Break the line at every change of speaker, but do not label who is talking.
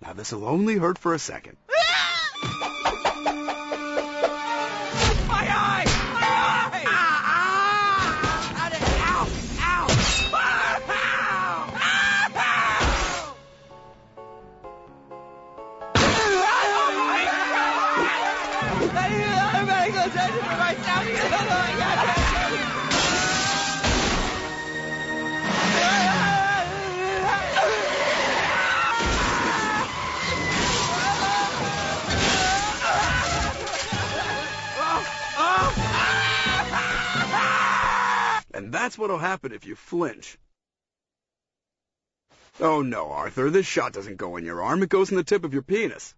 Now this'll only hurt for a second.
My eye! My eye!
And that's what'll happen if you flinch. Oh no, Arthur, this shot doesn't go in your arm. It goes in the tip of your penis.